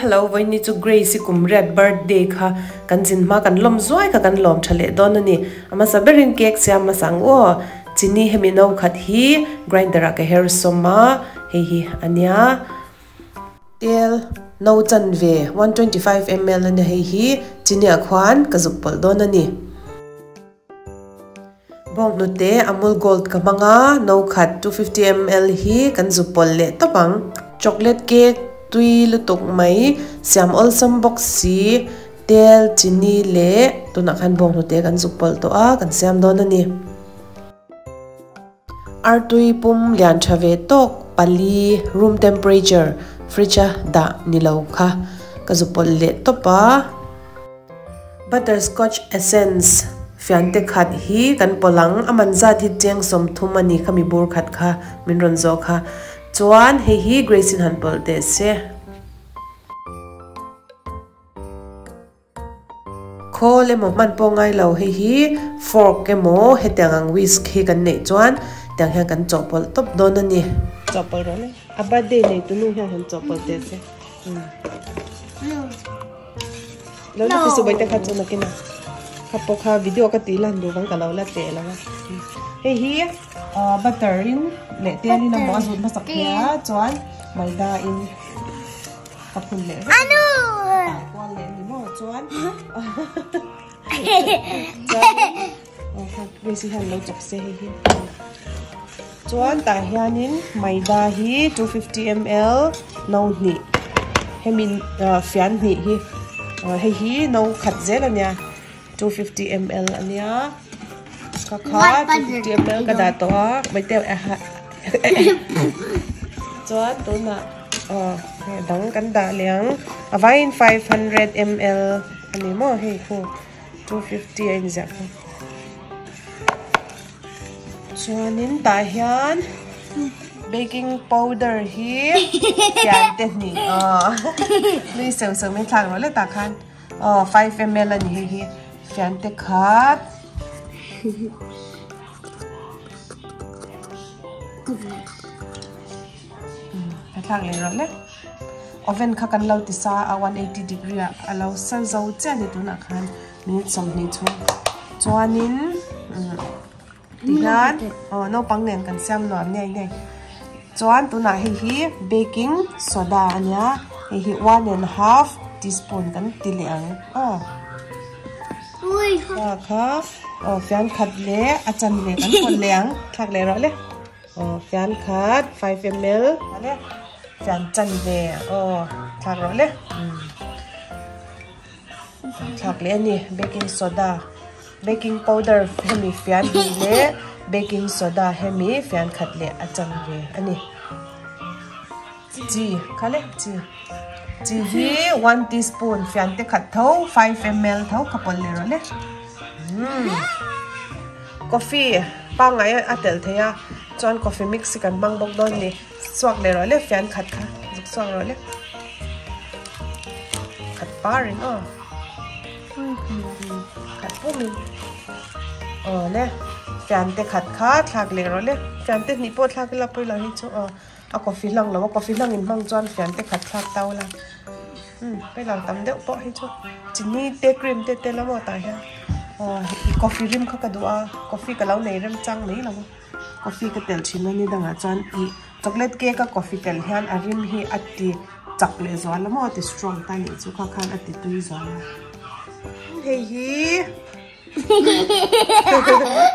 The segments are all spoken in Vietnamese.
hello voi ni chu grace kum red birthday kha kan jin ma kan lom zoi kha kan lom thale. Don ani ama saberin cake se ama sang o chini hemi no khat hi grinder ka hair soma. He hi ania tel no chan ve 125 ml ne he hi chini khwan ka zup zupal don ani. Bong nu te amul gold ka manga no khat 250 ml hi kan zup zupal le. Topang chocolate cake. tui lu tok mai siam ol sam box si tel chini le tuna khan bong lu te kan zupal to a kan siam don ani ar tui pum lian chave tok pali room temperature fridge da nilau kha ka zupal le to pa butterscotch essence fiante khat hi kan polang aman za thi cheng som thumani khami bur khat kha min ron zo kha chuan hei hi grace in han pol te se. Kho le mo man po ngai lo hei hi fork ke mo he tang ang whisk hi kan nei chuan tang hian kan chopol top don ani. Chopol ro le aba de nei tu nu hian han chopol te se. Lo na ti su bai ta kha chu na kina kha po kha video ka ti lan du bang ka lo la te la hei hi uh, butter in le te ni na mo azut masak ya chuan maida in kapun le anu. kwal le ni mo chuan ha besi han lo chok se hi chuan ta hianin maida hi 250 ml no ni hemin fian ni hi hei hi no khat zel ania 250 ml ania ก็คอเตียมเนื้กระดาษตัวไม่เตียวอาหารจอดตัวน่ะอ๋อดังกันดาเลียงเอาไว้500 ml อันนี้มั้งเฮ้ยคู250อันนี้จ้ะส่วนนินตาเฮียน baking powder ฮีแกงเต็มนี่อ๋อนี่เสริมเสริไม่ทางเราเลยตาคันอ๋อ5 ml อันนี้เฮีแฟนเตคัด thang lên rồi đấy oven khá cần lâu thì sa à 180 degree à lâu sân dầu chén thì tôi nak khan minute xong ni chu cho anh nín thì gan ờ nó bằng nền cần xem nó nhảy nhảy cho anh tôi nak hi hi baking soda ania hi hi one and half teaspoon cần tỷ lệ kan ครับโอ้ฟนขัดเละอาจารย์เละกันคนเลี้ยงทักเลยร้อยเลยโอ้ฟนขัดไฟเฟมเลอะไรฟนจันเละโอ้ทักร้อยเลยทักเลยนี่เบกกิ้งโซดาเบกกิ้งพาวเดอร์เฮมิฟนเละเบกกิ้งโซดาเฮมิฟนขัดเละอาจารย์เละอันนี้จีค่ะเลยจี จีฮี1 teaspoon ฟิอันเตขัดเท่า5 ml เท่ากับปนเลยเลกาแฟป้าไงอะเดลเทียจอนกาแฟมิกซ์กันบังบกดนนี่สวักเลยเลฟิอนขัดค่ะจุกสวักเลยขัดปารินอะขัดปุ่มอ๋อเลยฟิอันเตขัดค่ะทากเลยเลฟิอันเตนี่ปวดทากเลยปวดเลยที่ชัว à coffee lang lo coffee lăng in bang phiền fian khát khát tao là. Ừ bây giờ tắm tam bỏ hết cho, chỉ chini tê cream tê tê lắm mo tại ha. Ờ, coffee rim có ka dua coffee cái lau này rim chang nei la coffee ka tel này đang ở chan i chocolate cake ka coffee tel hian à rim hi ati chak le zo la mo ati strong tay này chu khắc khan ati à tươi zo la hey hi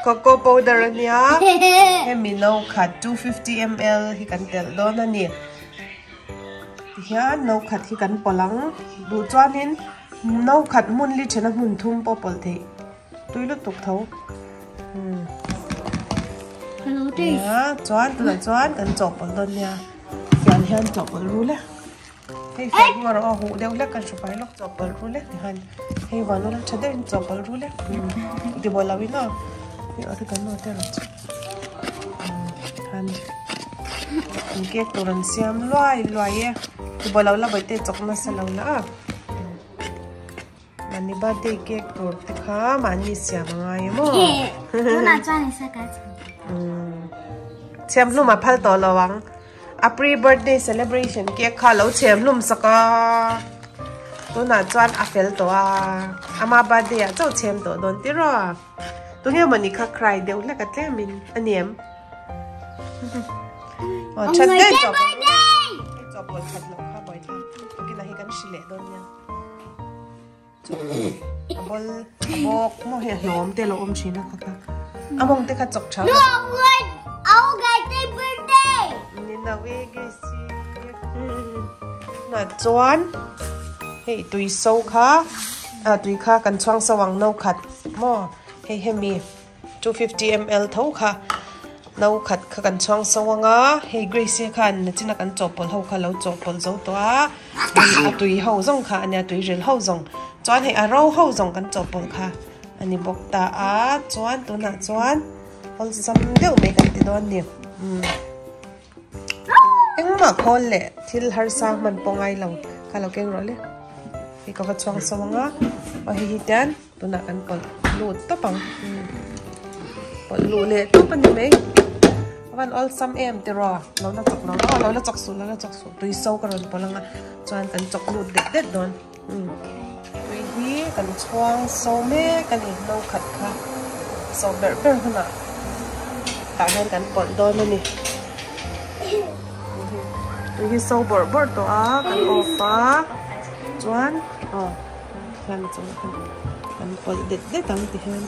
Coco powder niya. Hemino ka 250 ml hikan tel do na ni. Hiya no khat hikan polang du chuanin no khat mun li chena mun thum po pol the. Tuilu tuk thau. Hmm. Hello, Dave. Yeah, chuan tu chuan kan chop pol do niya. Hiyan hiyan chop pol ru le. هي فاجورة اه وده ولا نشوفها له تزبروا له هان هي فانولا تشدر تزبروا له دي بولا وينا يقرأ كنا ترت هان نكيه تورنسيام لواي لواي دي بولا ولا بيتي تقنا سلولا 많이 받대 깨고 어떡하 많이 있어 망아요 뭐 누나 짠 있어 가지 음 지금 누마 팔 달러 왕 a pre birthday celebration. Cake kha lo chem lum saka. Tu na chuan a fel to a. Ama de a chau chem to don ti ro tu nge mani kha cry deu la ka tle min aniem oh chat de chop. chop bol chat lo kha boi tha. Tu ki na hi kan shile don nya bol bok mo he hlom te lo om china kha ka among te kha chok chha No, na we ge si na chuan. Hei, tui so kha. A tui kha kan chuang nâu khát mò mo, hei hemi 250 ml tho kha. No khát kha kan chuang sawanga hei, grace khan là cần kan chopol hậu kha lâu chopol zo to a à tùy hậu zong kha ania tui rel ho zong. Chuan, hei à, a ro ho zong kan chopol kha. À, Đi bốc ta á chuan, tu na chuan. Hol sam ละพอลเลยที่ฮาร์ซากมันปงไงเราข้าเราเก่งรอเลยพี่ก็ฟัดช่วงสว่างอะว่าเฮียดันตัวนักกันปอลลูดตั้ปังปอลลูดเลยตั้ปันยังไงวันออลซัมเอ็มตีรอเราเละจกเราเราละจกสูเราละจกสูตุยโซกันปอลังอะจวนกันจกลูดเด็ดเด็ดโดนอืมตุยฮีกันช่วงโซเม่กันอีกเราขัดค่ะโซเบอร์เบอร์ขนาดต่างกันปอลโดนเลยนี่ 여기서 벌벌또아 간오파 주안 어 그다음에 좀 약간 안 빠져 내 다음에 해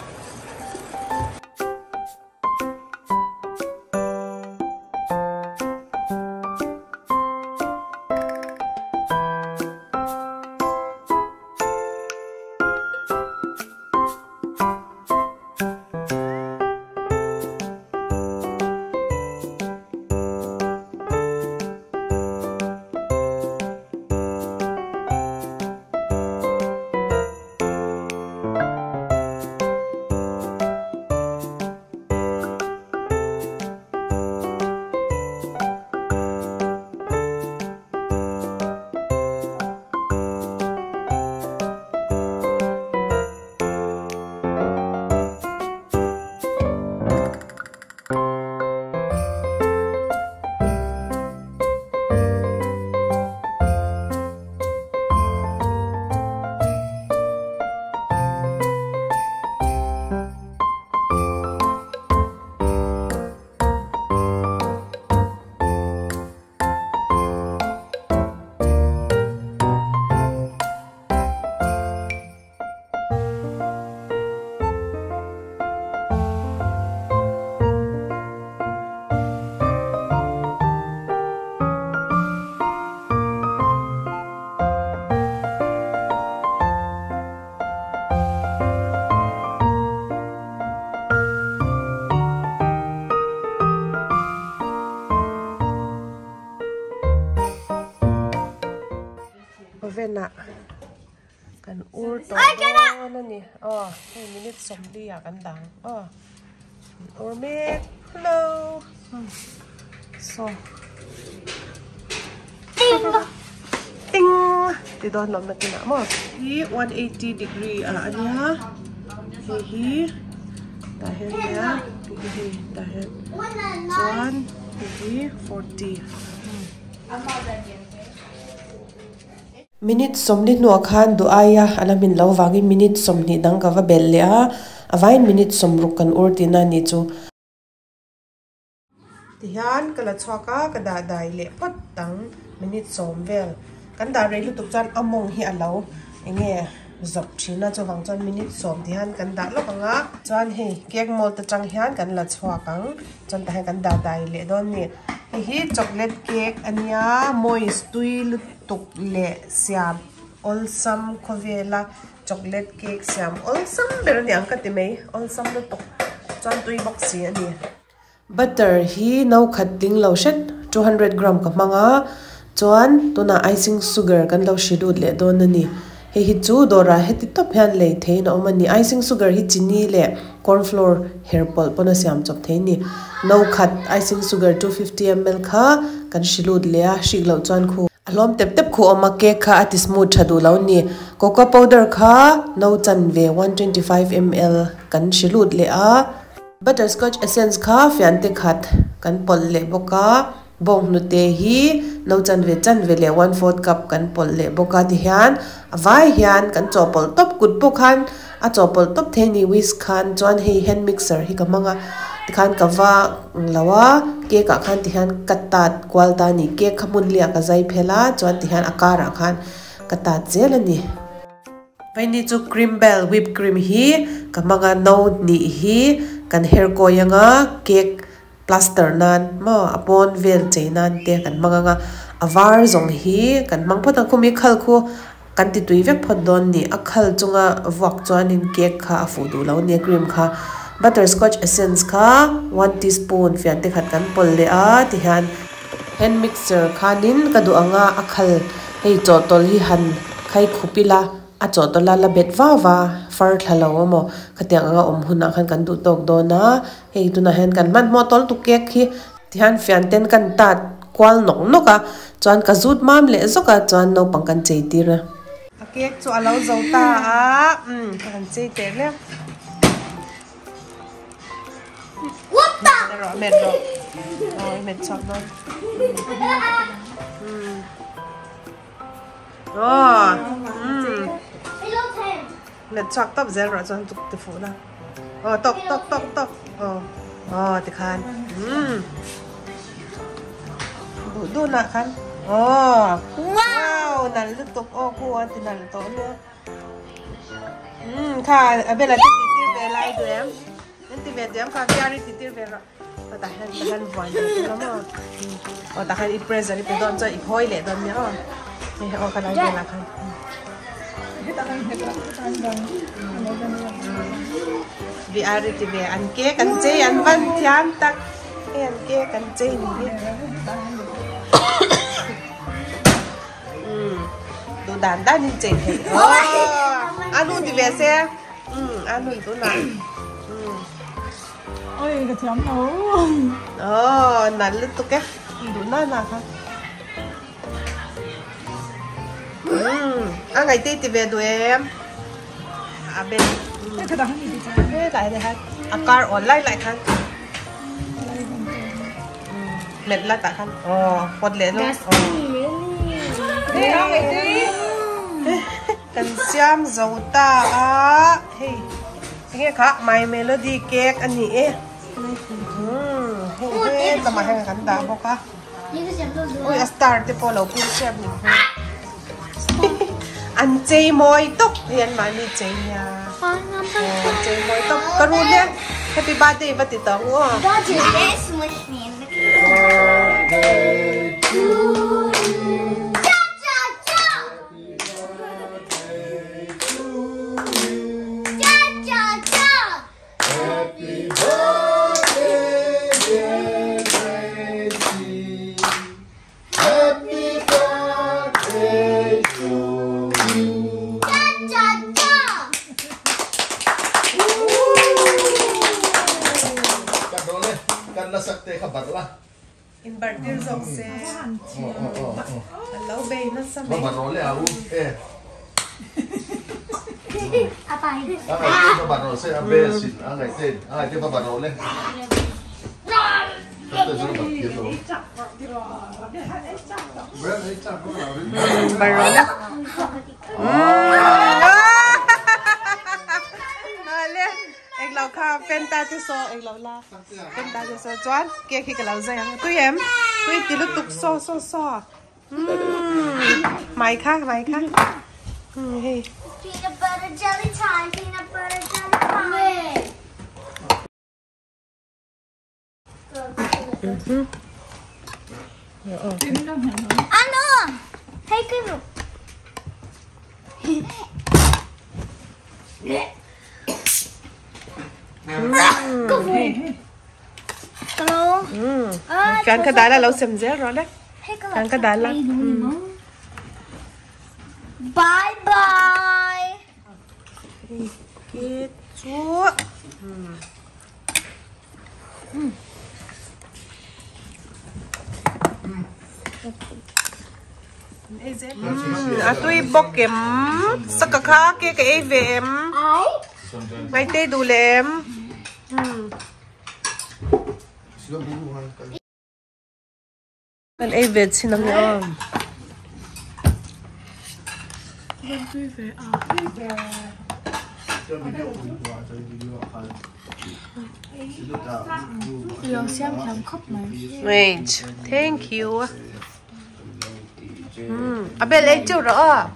vena. Kan ur to. Na ni? Oh hey minute somli ya kan dang oh. Me hello. Hmm. so. Ting! Ting! Ti don lom na kina mo. Hi 180 degree. Ala ania hi hi. Dahil ya hi hi. Dahil. Chuan hi hi. 40 minute somni nu khan du aya alamin lo wangi minute somni dang ka bel le a. Avain minute somru kan ur tina ni chu. Tihan kala chhoka ka da dai le phat tang minute som vel. Kan da re lu tuk chan among hi alo enge zop thina chu wang chan minute som tihan kan da lo kanga chan he kek mol ta chang hian kan la chwa kang. Chan ta kan da dai le don ni. Hi chocolate cake ania moist tui lu tuk le siam olsam kovela chocolate cake siam olsam pero ni angka ti mai olsam lo tuk. Chon tui box si ani. Butter hi nau khating lo shet. 200 gram ka manga. Chuan tuna icing sugar kan lo shidu le don ani. He hi chu dora he ti top hian le thein omani icing sugar hi chini le corn flour hair pulp pona siam chop thein ni. No khat icing sugar 250 ml kha kan shilud le a. Shiglo chuan khu. alom tep tep kho ama ke kha ati smooth thadu launi cocoa powder kha no chan ve 125 ml kan shilut le a. Butterscotch essence kha fian te khat. Kan pol le boka bong nu te hi no chan ve chan ve le 1/4 cup kan pol le boka ti hian. Avai hian kan chopol top kut po khan a chopol top theni whisk khan chuan hei hand mixer hi kamanga khan kawa lawa ke ka khan ti tihan katta kwalta ni ke khamun lia ka zai phela chuan tihan akara khan katta jela ni paini chu cream bell whip cream hi kamanga no ni hi kan hair ko yanga cake plaster nan mo apon vel che nan te kan manga nga avar zong hi kan mang phata khumi khal khu kan ti tuive phot don ni akhal chunga wak chuan in cake kha afu du lo ne cream kha. Butterscotch essence kha 1 teaspoon fian te khat kan pol le a ti han hand mixer khanin kadu anga akhal hei chotol hi han khai khupila a chaw to la la bet wa wa far thalo mo khatiang anga om huna khan kan du tok do na hei tu na hen kan man mo tol tu kek khi tihan fian ten kan tat kwal nok noka chuan ka zut mam le zoka chuan no pang kan chei tir a kek chu alo zo ta a um kan chei te le What the? ro rồi ro oi met rồi no oh um Hello, Tim. Tóc dễ rồi cho tục từ phụ nào Ờ tóc tóc tóc tóc Ờ Ờ thì khăn Ừm Đủ đu nạ khăn Ờ Wow Nà lực tục ô cô thì nà lực tốt nữa ừ Khà À bên là tí tí về lại tụi em Nanti kaki ari titir vera. Patahan tahan buan. Kamu. Oh tahan i present itu don cai hoi le don ya. Nih oh kadang dia ya. nak. Bi ari ti be an ke kan tian tak. E, an ke kan cai ni. Mm. Tu dan dan ni cai. Oh. Anu ti be se. Hmm, anu itu nak. Về xe ừ ăn luôn tôi nào ôi cái chấm nấu ờ nắn lên tôi cái đủ na na ha ừ. Ăn ngày tết thì về tụi em. À bên. Cái đó Thế lại đây ha. À car online lại khăn. Mệt là tạ khăn. Ồ, quật lệ luôn. Ồ. đi không vậy đi Cần xem dầu ta เไงคะไมเมโลดี้เค้กอันนี้เอืมเฮ้ยฮ้สมาให้กันดาบอกค่ะโอ้ยสตาร์ที่พอเราพูดเชฟนี่อันเจมอยตุกเรียนมานี่เจียเจมอยตุกกรุณเนี่ยแฮปปี้บาร์ดเดย์ปฏิตองว่า tê khắp bật là. In zong se. Ờ, ờ, ờ, ờ. Hello, babe. Nó sao Mà babe? bật rồi lên à, u. Ê, Apa ini? à, ngày tên mà bật rồi sẽ à, bê Lau kha Fenta cho so, anh lau la. Fenta cho so. Chuan, kia khi cái lau dây. Tui em. Tui tí lúc tục so so so. Mm. Mày kha, mày kha. Mm, hey. Peanut butter jelly time. Peanut butter jelly time. Ano? Hey, Kuru. Hello. Mm. Ah, Kan ka đấy. Hey, Kuru. Kan ka dala. Bye bye. Kia chúa. À tôi bóc kiếm sắc cả khá kia cái ấy về em ngay tê đủ lem Sila bubuhan ka. Anh ấy về xin nó nghe Wait, thank you. Hmm, abe lấy chỗ rõ.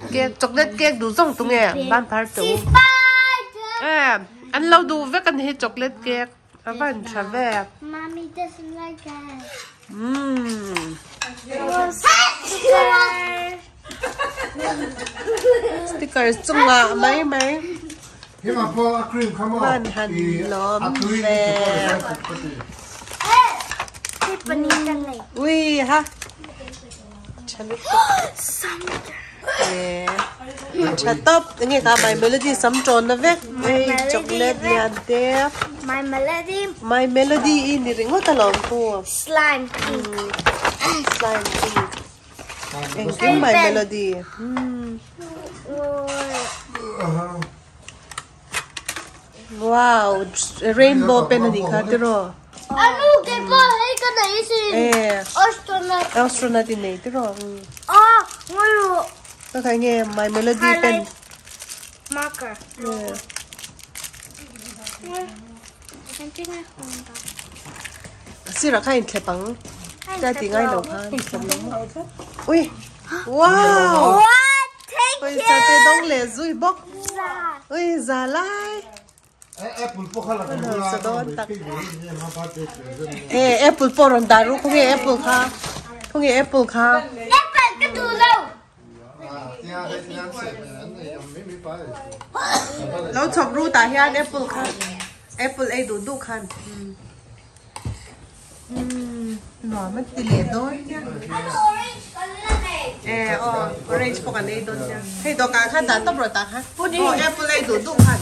Cake chocolate cake đủ rong tung nghe, ban phar tủ. Spider! อันเราดูเวกันเฮช็อกเลตเค้กอบันชาเวก Mommy doesn't like that. Mm. Stickers chung nga mai mai. Here my boy, a cream, come on. Man han lom le. Tiffany จังเลยอุ้ยฮะฉัน Santa Chatop, nghe cả my melody sắm tròn nó vét. Chocolate nhà there. My melody. My melody in the ring what along for? Slime pink. Slime pink. And give my melody. Mm. Wow, rainbow pen di katero. Anu ke pa hai ka na isi. Eh. Astronaut. Astronaut ni tero. Ah, ngolo. Rồi. Ka kai nghe my melody pen. Marker. Yeah. Anh đó. Sira kain klepang. Anh Ra thích ti ngay đâu. lo kan. Ui. Wow. What? Thank Ôi you. sao thế đông lệ rui bốc. Dạ. Ui già lai. Apple po kala ko Ano, sa doon, tak-. Eh, apple po ron daru. Kung apple ka. Kung apple ka. แล้วชมรูตาเฮียแอปเปิลคันแอปเปิลไอ้ดูดูคันอืมหนอนมันติเลดด้วยเนี่ยเออออเรนจ์ปกันไอ้ตัวเนี่ยเฮ้ตัวกลางค่ะตาตบรตาค่ะพุดดิ้งแอปเปิลไอ้ดูดูคัน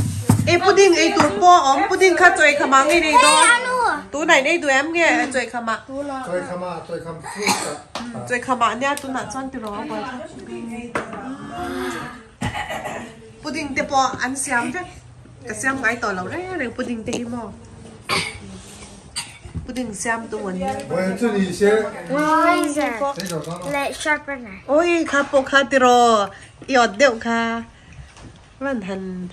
ไอ้พุดดิ้งไอ้ตัวป้ออ๋อพุดดิ้งค่ะจอยขมังไอ้ในตัวตัวไหนได้ดูแอมเนี่ยจอยขมังจอยขมังจอยขมังจอยขมังเนี่ยตัวหนักซ่อนติร้อไปค่ะ pudding te po an siam ve ka siam ngai to lo re re pudding te hi mo. Pudding siam tu won wo chu ni xie le sharpener oi kha po kha ti ro. Yo deu kha. Văn hành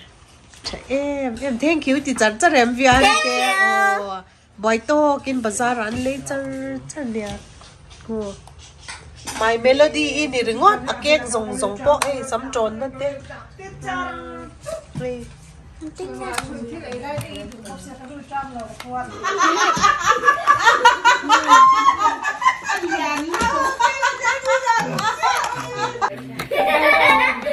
em em. Thank you chị chặt chặt em việc kia bói to kinh bazaar ăn lấy chặt chặt đi my melody in ni ringot a cake zong zong po eh sam tron na te Yeah.